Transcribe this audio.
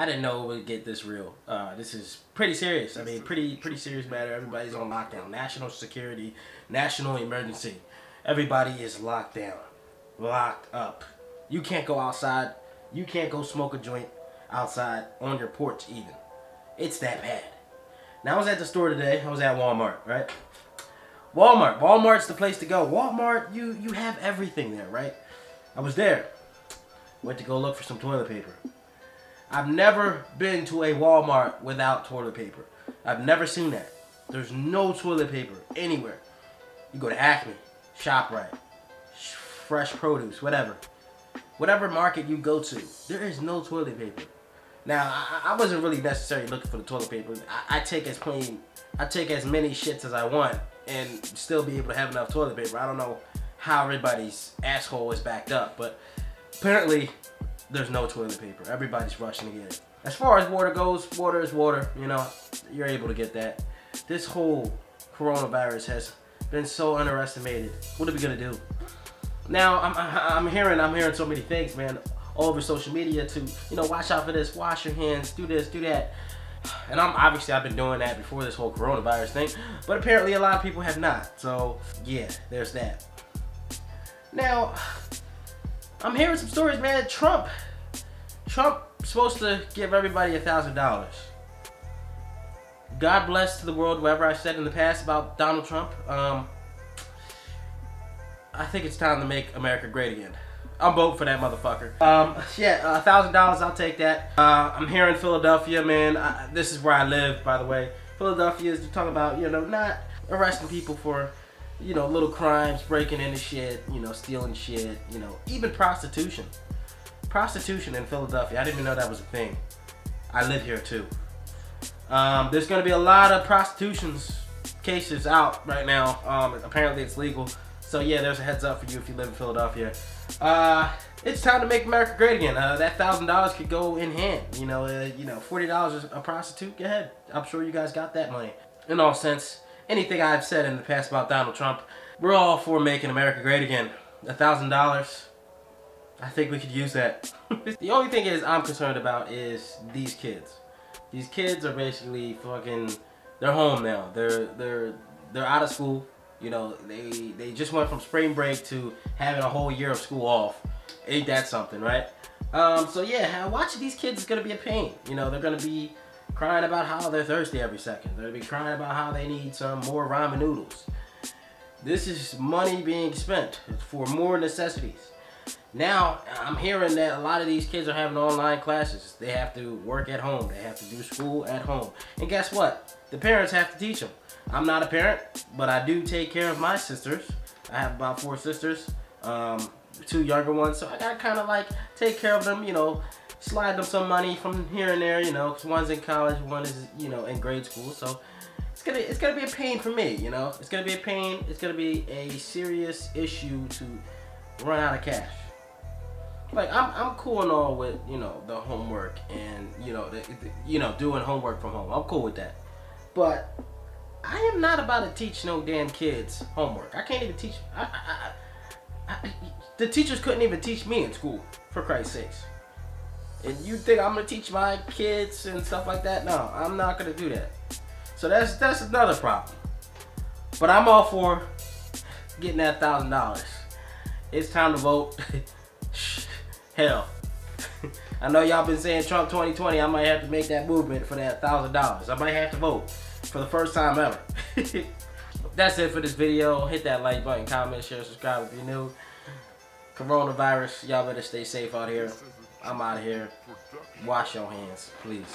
I didn't know it would get this real. Uh, this is pretty serious. I mean, pretty pretty serious matter. Everybody's on lockdown. National security, national emergency. Everybody is locked down, locked up. You can't go outside. You can't go smoke a joint outside on your porch even. It's that bad. Now I was at the store today. I was at Walmart, right? Walmart. Walmart's the place to go. Walmart, you you have everything there, right? I was there. Went to go look for some toilet paper. I've never been to a Walmart without toilet paper. I've never seen that. There's no toilet paper anywhere. You go to Acme, ShopRite, Fresh Produce, whatever. Whatever market you go to, there is no toilet paper. Now, I, I wasn't really necessarily looking for the toilet paper. I, I take as plain, I take as many shits as I want and still be able to have enough toilet paper. I don't know how everybody's asshole is backed up, but apparently there's no toilet paper. Everybody's rushing to get it. As far as water goes, water is water. You know, you're able to get that. This whole coronavirus has been so underestimated. What are we gonna do? Now I'm I'm hearing I'm hearing so many things, man, all over social media to you know watch out for this, wash your hands, do this, do that. And I'm obviously I've been doing that before this whole coronavirus thing, but apparently a lot of people have not. So yeah, there's that. Now I'm hearing some stories, man. Trump, Trump supposed to give everybody a thousand dollars. God bless to the world, whatever I said in the past about Donald Trump. Um, I think it's time to make America great again. I'm voting for that motherfucker. Um, yeah, a thousand dollars, I'll take that. Uh, I'm here in Philadelphia, man. I, this is where I live, by the way. Philadelphia is talking about, you know, not arresting people for you know, little crimes, breaking into shit, you know, stealing shit, you know, even prostitution. Prostitution in Philadelphia. I didn't even know that was a thing. I live here too. Um, there's going to be a lot of prostitutions cases out right now. Um, apparently it's legal. So yeah, there's a heads up for you if you live in Philadelphia. Uh, it's time to make America great again. Uh, that thousand dollars could go in hand. You know, uh, you know, forty dollars a prostitute. Go ahead. I'm sure you guys got that money. In all sense, anything I've said in the past about Donald Trump, we're all for making America great again. A thousand dollars, I think we could use that. the only thing is I'm concerned about is these kids. These kids are basically fucking, they're home now. They're they're they're out of school. You know, they they just went from spring break to having a whole year of school off. Ain't that something, right? Um, so yeah, watching these kids is gonna be a pain. You know, they're gonna be crying about how they're thirsty every second. They'll be crying about how they need some more ramen noodles. This is money being spent for more necessities. Now, I'm hearing that a lot of these kids are having online classes. They have to work at home. They have to do school at home. And guess what? The parents have to teach them. I'm not a parent, but I do take care of my sisters. I have about four sisters, um, two younger ones. So I got kind of like take care of them, you know, slide them some money from here and there, you know, because one's in college, one is, you know, in grade school. So it's gonna it's gonna be a pain for me, you know. It's gonna be a pain. It's gonna be a serious issue to run out of cash. Like I'm I'm cool and all with you know the homework and you know the, the, you know doing homework from home. I'm cool with that, but I am not about to teach no damn kids homework. I can't even teach. I, I, I, the teachers couldn't even teach me in school, for Christ's sakes. And you think I'm gonna teach my kids and stuff like that? No, I'm not gonna do that. So that's that's another problem. But I'm all for getting that thousand dollars. It's time to vote. Hell. I know y'all been saying Trump 2020. I might have to make that movement for that thousand dollars. I might have to vote for the first time ever. That's it for this video. Hit that like button, comment, share, subscribe if you're new. Coronavirus, y'all better stay safe out here. I'm out of here. Wash your hands, please.